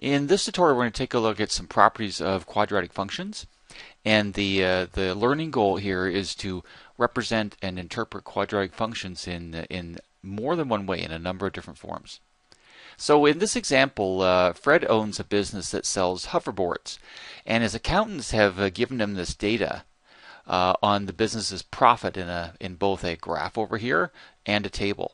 In this tutorial, we're going to take a look at some properties of quadratic functions. And the, uh, the learning goal here is to represent and interpret quadratic functions in, in more than one way, in a number of different forms. So in this example, uh, Fred owns a business that sells hoverboards. And his accountants have uh, given him this data uh, on the business's profit in, a, in both a graph over here and a table.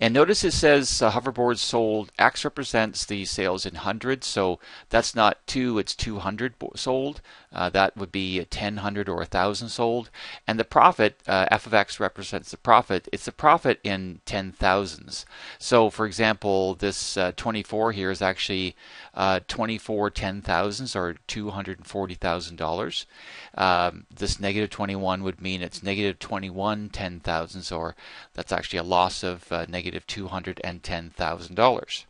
And notice it says uh, hoverboards sold. X represents the sales in hundreds, so that's not two, it's 200 sold. Uh, that would be 10, 100, or 1,000 sold. And the profit, uh, f of x represents the profit. It's a profit in 10,000s. So, for example, this uh, 24 here is actually uh, 24 10,000s or $240,000. Um, this negative 21 would mean it's negative 21 10,000s, or that's actually a loss of uh, negative $210,000.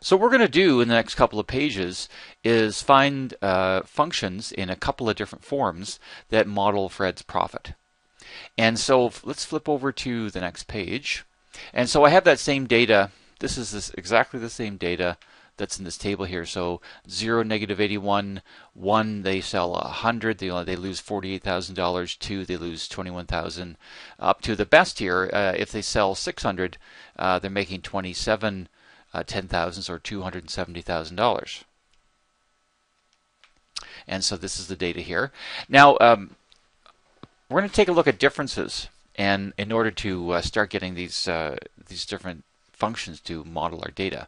So what we're going to do in the next couple of pages is find uh, functions in a couple of different forms that model Fred's profit. And so let's flip over to the next page. And so I have that same data. This is this, exactly the same data that's in this table here. So 0, negative 81, 1, they sell 100, they, they lose $48,000, 2, they lose 21,000. Up to the best here, uh, if they sell 600, uh, they're making 27 uh, 10,000s or $270,000. And so this is the data here. Now, um, we're going to take a look at differences and in order to uh, start getting these uh, these different functions to model our data.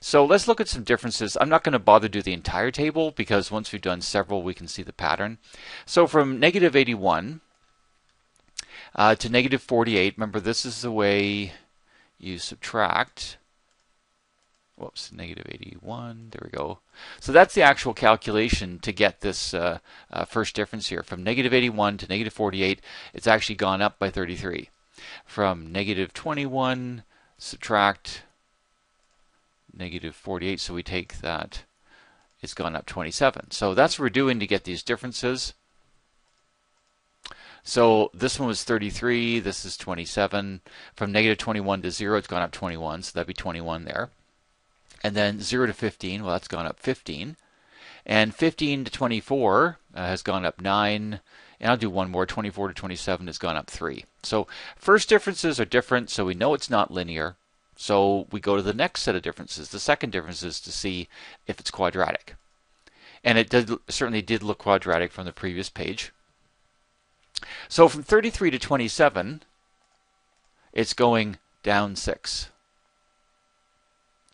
So let's look at some differences. I'm not going to bother do the entire table because once we've done several we can see the pattern. So from negative 81 uh, to negative 48, remember this is the way you subtract whoops, negative 81, there we go. So that's the actual calculation to get this uh, uh, first difference here. From negative 81 to negative 48, it's actually gone up by 33. From negative 21, subtract negative 48, so we take that, it's gone up 27. So that's what we're doing to get these differences. So this one was 33, this is 27. From negative 21 to 0, it's gone up 21, so that'd be 21 there. And then 0 to 15, well, that's gone up 15. And 15 to 24 uh, has gone up 9. And I'll do one more. 24 to 27 has gone up 3. So first differences are different, so we know it's not linear. So we go to the next set of differences, the second differences, to see if it's quadratic. And it did, certainly did look quadratic from the previous page. So from 33 to 27, it's going down 6.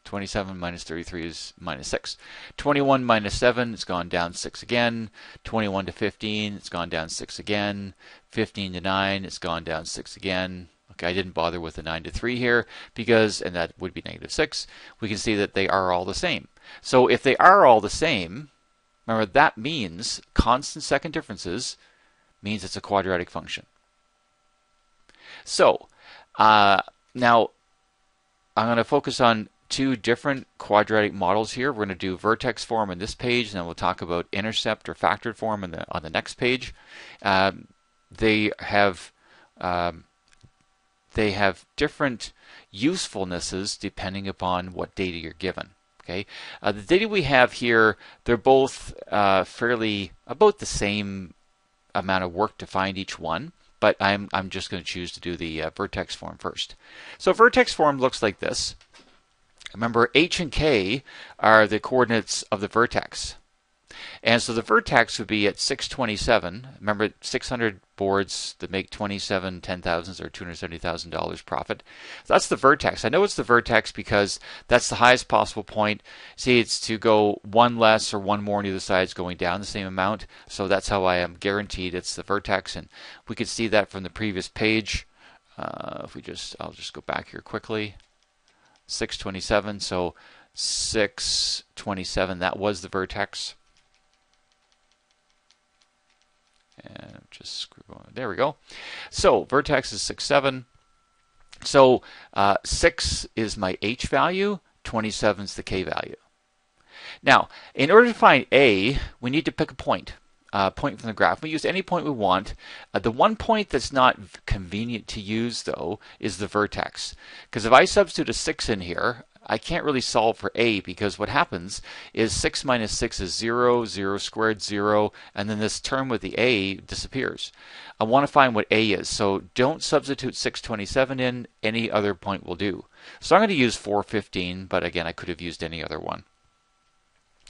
27 minus 33 is minus 6. 21 minus 7, it's gone down 6 again. 21 to 15, it's gone down 6 again. 15 to 9, it's gone down 6 again. Okay, I didn't bother with the 9 to 3 here because, and that would be negative 6, we can see that they are all the same. So if they are all the same, remember that means constant second differences means it's a quadratic function. So uh, now I'm going to focus on two different quadratic models here. We're going to do vertex form on this page, and then we'll talk about intercept or factored form on the on the next page. Um, they have um, they have different usefulnesses depending upon what data you're given. Okay, uh, the data we have here, they're both uh, fairly about the same amount of work to find each one but I'm, I'm just going to choose to do the uh, vertex form first. So vertex form looks like this. Remember, h and k are the coordinates of the vertex. And so the vertex would be at 627. Remember, 600 boards that make 27 10,000s or $270,000 profit. So that's the vertex. I know it's the vertex because that's the highest possible point. See, it's to go one less or one more on either side is going down the same amount. So that's how I am guaranteed it's the vertex. And we could see that from the previous page. Uh, if we just, I'll just go back here quickly. 627. So 627, that was the vertex. And just screw on. There we go. So vertex is 6, 7. So uh, 6 is my h value, 27 is the k value. Now, in order to find a, we need to pick a point uh, point from the graph. We use any point we want. Uh, the one point that's not convenient to use, though, is the vertex. Because if I substitute a 6 in here, I can't really solve for a because what happens is 6 minus 6 is 0, 0 squared 0, and then this term with the a disappears. I want to find what a is, so don't substitute 627 in, any other point will do. So I'm going to use 415, but again I could have used any other one.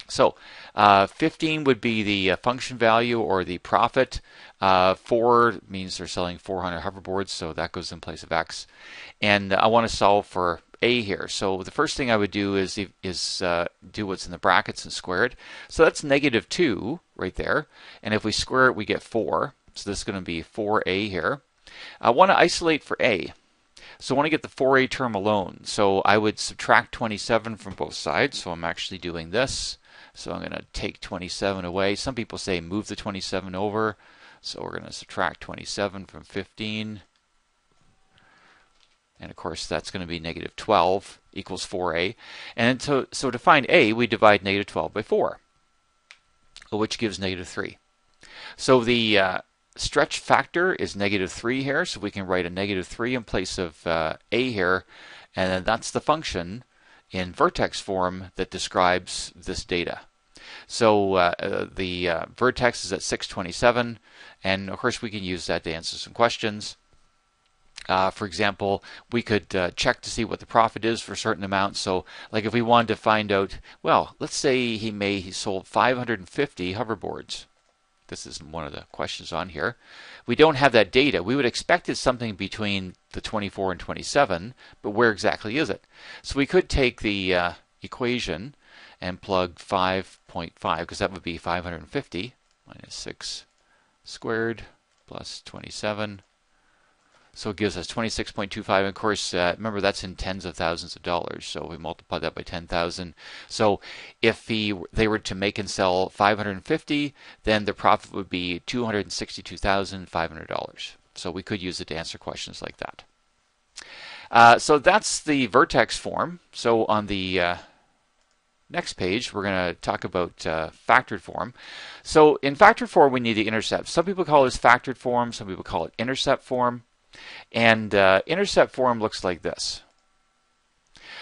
So uh, 15 would be the uh, function value or the profit. Uh, 4 means they're selling 400 hoverboards, so that goes in place of x. And I want to solve for a here. So the first thing I would do is is uh, do what's in the brackets and square it. So that's negative 2 right there. And if we square it, we get 4. So this is going to be 4a here. I want to isolate for a. So I want to get the 4a term alone. So I would subtract 27 from both sides. So I'm actually doing this. So I'm going to take 27 away. Some people say move the 27 over. So we're going to subtract 27 from 15. And of course, that's going to be negative 12 equals 4a. And so, so to find a, we divide negative 12 by 4, which gives negative 3. So the uh, stretch factor is negative 3 here, so we can write a negative 3 in place of uh, a here, and then that's the function in vertex form that describes this data. So uh, the uh, vertex is at 627, and of course we can use that to answer some questions. Uh, for example, we could uh, check to see what the profit is for certain amounts. So, like if we wanted to find out, well, let's say he may he sold 550 hoverboards. This is one of the questions on here. We don't have that data. We would expect it's something between the 24 and 27, but where exactly is it? So we could take the uh, equation and plug 5.5 because that would be 550 minus 6 squared plus 27 so it gives us 26.25. And of course, uh, remember that's in tens of thousands of dollars. So we multiply that by 10,000. So if he, they were to make and sell 550, then the profit would be $262,500. So we could use it to answer questions like that. Uh, so that's the vertex form. So on the uh, next page, we're going to talk about uh, factored form. So in factored form, we need the intercept. Some people call this factored form. Some people call it intercept form. And uh, intercept form looks like this.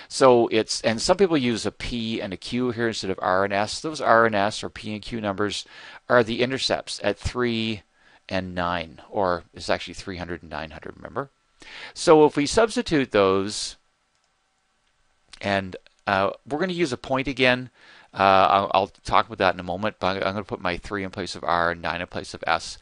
So it's, and some people use a P and a Q here instead of R and S. Those R and S or P and Q numbers are the intercepts at 3 and 9, or it's actually 300 and 900, remember? So if we substitute those, and uh, we're going to use a point again. Uh, I'll, I'll, talk about that in a moment, but I'm going to put my 3 in place of R and 9 in place of S.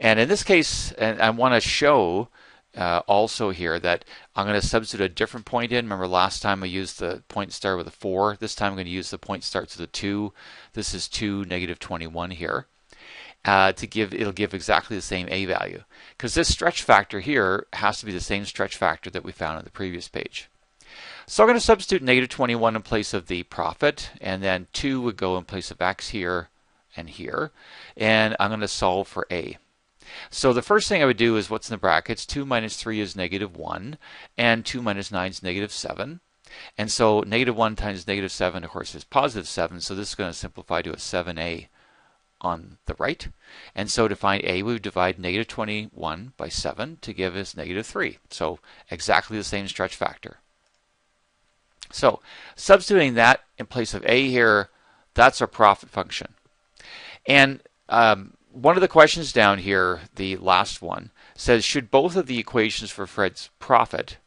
And in this case, and I want to show uh, also here that I'm going to substitute a different point in. Remember last time I used the point start with a 4. This time I'm going to use the point starts with a 2. This is 2, negative 21 here. Uh, to give it'll give exactly the same a value because this stretch factor here has to be the same stretch factor that we found on the previous page. So I'm going to substitute negative 21 in place of the profit and then 2 would go in place of x here and here and I'm going to solve for a. So the first thing I would do is what's in the brackets? 2 minus 3 is negative 1, and 2 minus 9 is negative 7. And so negative 1 times negative 7, of course, is positive 7, so this is going to simplify to a 7a on the right. And so to find a, we would divide negative 21 by 7 to give us negative 3. So exactly the same stretch factor. So substituting that in place of a here, that's our profit function. And um, one of the questions down here, the last one, says should both of the equations for Fred's profit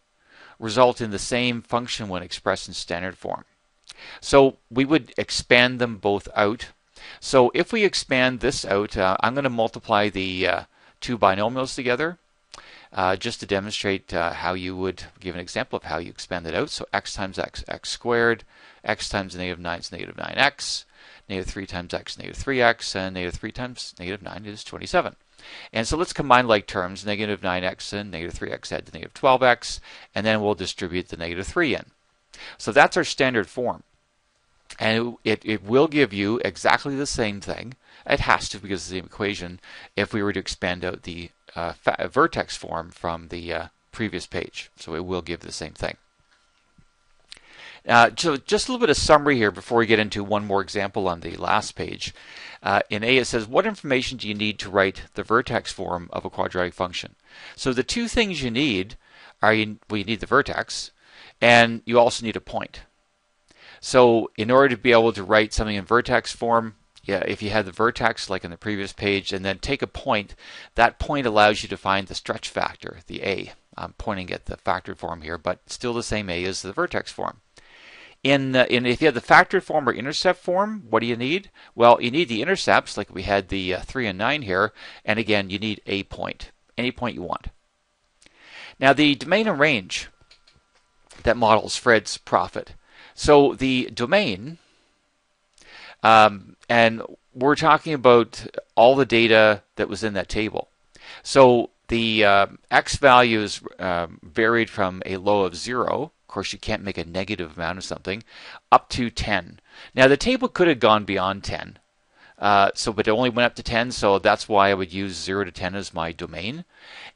result in the same function when expressed in standard form? So we would expand them both out. So if we expand this out, uh, I'm going to multiply the uh, two binomials together uh, just to demonstrate uh, how you would give an example of how you expand it out. So x times x, x squared, x times negative 9 is negative 9x, negative 3 times x, negative 3x, and negative 3 times negative 9 is 27. And so let's combine like terms, negative 9x and negative 3x add to negative 12x, and then we'll distribute the negative 3 in. So that's our standard form. And it, it will give you exactly the same thing. It has to because it's the same equation if we were to expand out the uh, vertex form from the uh, previous page. So it will give the same thing. Uh, so just a little bit of summary here before we get into one more example on the last page. Uh, in A, it says, what information do you need to write the vertex form of a quadratic function? So the two things you need are you, well, you need the vertex, and you also need a point. So in order to be able to write something in vertex form, yeah, if you had the vertex like in the previous page and then take a point, that point allows you to find the stretch factor, the A. I'm pointing at the factored form here, but still the same A as the vertex form. In, uh, in if you have the factored form or intercept form, what do you need? Well, you need the intercepts, like we had the uh, 3 and 9 here, and again, you need a point, any point you want. Now, the domain and range that models Fred's profit. So the domain, um, and we're talking about all the data that was in that table. So the uh, x values uh, varied from a low of 0, of course you can't make a negative amount of something, up to 10. Now the table could have gone beyond 10, uh, so but it only went up to 10, so that's why I would use 0 to 10 as my domain.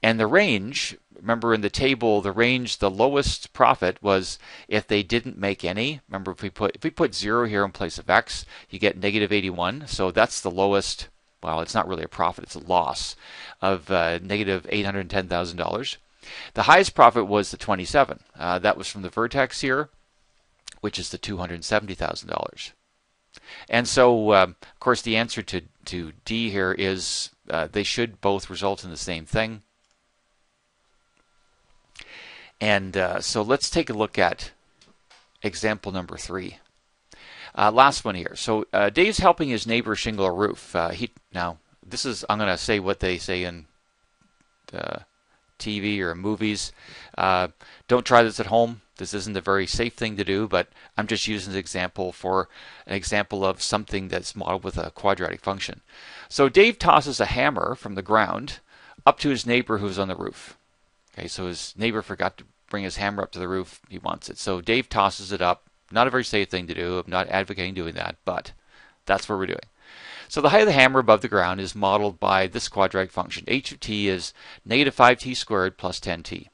And the range, remember in the table, the range, the lowest profit was if they didn't make any. Remember if we put if we put 0 here in place of x, you get negative 81, so that's the lowest, well it's not really a profit, it's a loss of uh, negative $810,000. The highest profit was the 27. Uh, that was from the Vertex here, which is the $270,000. And so, um, of course, the answer to, to D here is uh, they should both result in the same thing. And uh, so let's take a look at example number three. Uh, last one here. So uh, Dave's helping his neighbor shingle a roof. Uh, he now this is I'm going to say what they say in uh, TV or movies. Uh, don't try this at home. This isn't a very safe thing to do, but I'm just using an example for an example of something that's modeled with a quadratic function. So Dave tosses a hammer from the ground up to his neighbor who's on the roof. Okay, so his neighbor forgot to bring his hammer up to the roof. He wants it. So Dave tosses it up. Not a very safe thing to do. I'm not advocating doing that, but that's what we're doing. So the height of the hammer above the ground is modeled by this quadratic function. h of t is negative 5t squared plus 10t.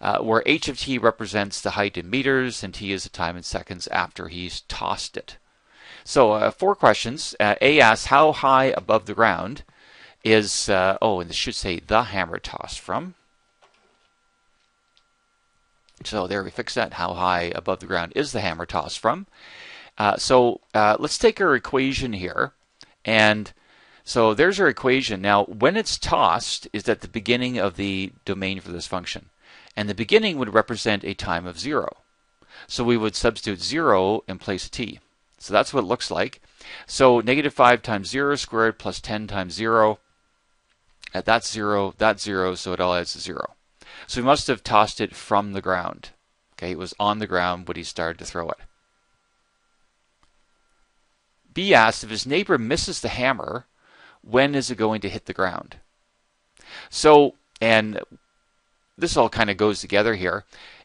Uh, where h of t represents the height in meters and t is the time in seconds after he's tossed it. So uh, four questions. Uh, a asks how high above the ground is, uh, oh, and this should say the hammer tossed from. So there we fix that. How high above the ground is the hammer tossed from? Uh, so uh, let's take our equation here. And so there's our equation. Now, when it's tossed is at the beginning of the domain for this function. And the beginning would represent a time of 0. So we would substitute 0 in place of t. So that's what it looks like. So negative 5 times 0 squared plus 10 times 0. At that 0, that's 0, so it all adds to 0. So he must have tossed it from the ground. Okay, it was on the ground when he started to throw it. B asks if his neighbor misses the hammer, when is it going to hit the ground? So, and this all kind of goes together here.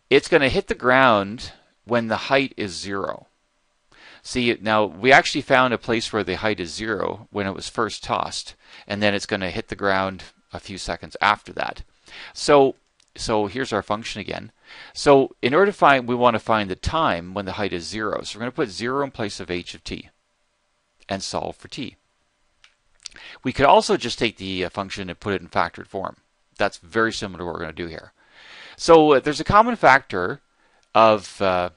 It's going to hit the ground when the height is zero. See, now we actually found a place where the height is zero when it was first tossed, and then it's going to hit the ground a few seconds after that. So, so here's our function again. So in order to find, we want to find the time when the height is zero. So we're going to put zero in place of h of t and solve for t. We could also just take the uh, function and put it in factored form. That's very similar to what we're going to do here. So uh, there's a common factor of uh,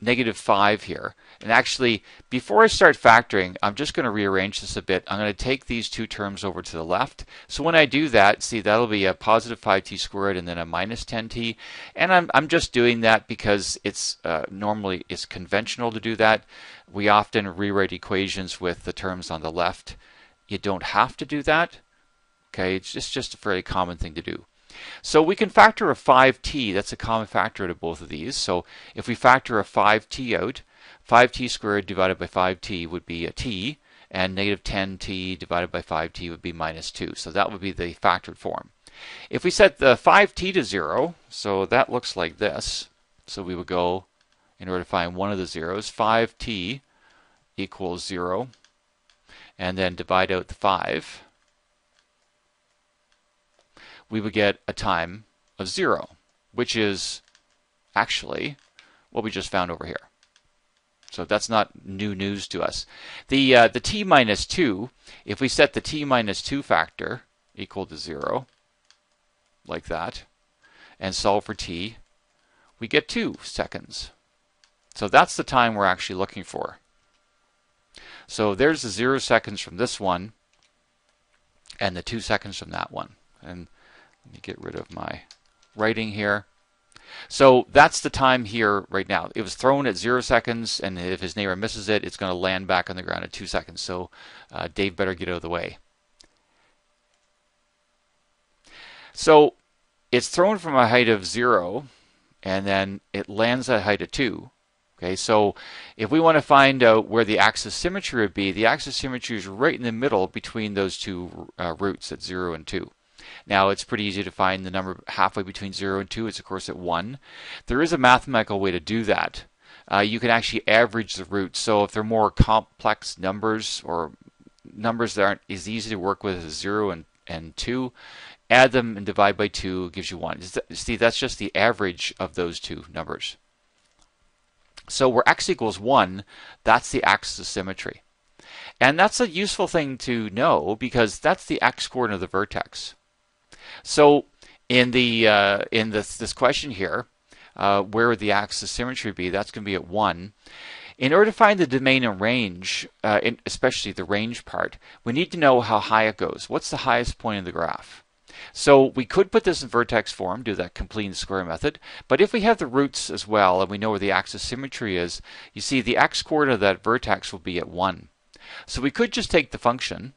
negative 5 here. And actually, before I start factoring, I'm just going to rearrange this a bit. I'm going to take these two terms over to the left. So when I do that, see, that'll be a positive 5t squared and then a minus 10t. And I'm, I'm just doing that because it's uh, normally it's conventional to do that. We often rewrite equations with the terms on the left. You don't have to do that. Okay, it's just, just a very common thing to do. So we can factor a 5t, that's a common factor to both of these. So if we factor a 5t out, 5t squared divided by 5t would be a t, and negative 10t divided by 5t would be minus 2. So that would be the factored form. If we set the 5t to 0, so that looks like this. So we would go, in order to find one of the zeros, 5t equals 0, and then divide out the 5 we would get a time of 0, which is actually what we just found over here. So that's not new news to us. The, uh, the t minus 2, if we set the t minus 2 factor equal to 0, like that, and solve for t, we get 2 seconds. So that's the time we're actually looking for. So there's the zero seconds from this one and the two seconds from that one. And let me get rid of my writing here. So that's the time here right now. It was thrown at zero seconds, and if his neighbor misses it, it's going to land back on the ground at two seconds. So uh, Dave better get out of the way. So it's thrown from a height of zero, and then it lands at a height of two. Okay, so if we want to find out where the axis symmetry would be, the axis symmetry is right in the middle between those two uh, roots at 0 and 2. Now, it's pretty easy to find the number halfway between 0 and 2. It's, of course, at 1. There is a mathematical way to do that. Uh, you can actually average the roots. So if they're more complex numbers or numbers that aren't as easy to work with as 0 and, and 2, add them and divide by 2 gives you 1. See, that's just the average of those two numbers. So where x equals 1, that's the axis of symmetry. And that's a useful thing to know because that's the x coordinate of the vertex. So in the uh, in this, this question here, uh, where would the axis of symmetry be? That's going to be at 1. In order to find the domain and range, uh, in, especially the range part, we need to know how high it goes. What's the highest point in the graph? So we could put this in vertex form, do that complete square method. But if we have the roots as well, and we know where the axis symmetry is, you see the x coordinate of that vertex will be at 1. So we could just take the function,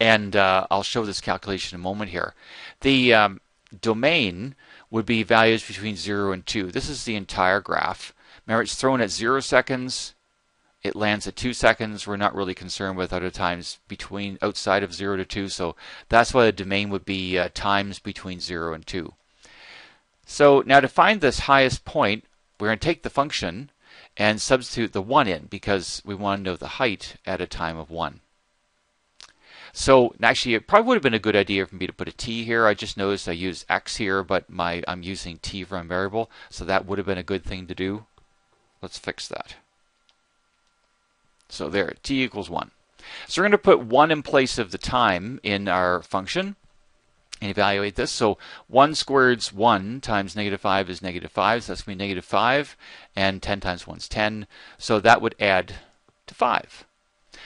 and uh, I'll show this calculation in a moment here. The um, domain would be values between 0 and 2. This is the entire graph. Remember, it's thrown at 0 seconds, it lands at two seconds. We're not really concerned with other times between outside of zero to two, so that's why the domain would be uh, times between zero and two. So now to find this highest point, we're going to take the function and substitute the 1 in because we want to know the height at a time of 1. So actually, it probably would have been a good idea for me to put a t here. I just noticed I used x here, but my I'm using t for a variable, so that would have been a good thing to do. Let's fix that. So there, t equals 1. So we're going to put 1 in place of the time in our function and evaluate this. So 1 squared is 1 times negative 5 is negative 5, so that's going to be negative 5, and 10 times 1 is 10. So that would add to 5.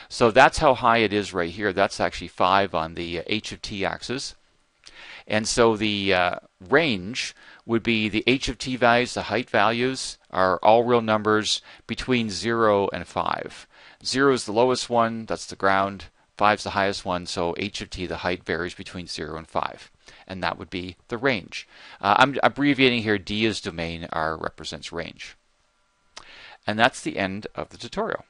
So that's how high it is right here. That's actually 5 on the h of t axis. And so the uh, range would be the h of t values, the height values, are all real numbers between 0 and 5. 0 is the lowest one, that's the ground. 5 is the highest one, so h of t, the height, varies between 0 and 5. And that would be the range. Uh, I'm abbreviating here, d is domain, r represents range. And that's the end of the tutorial.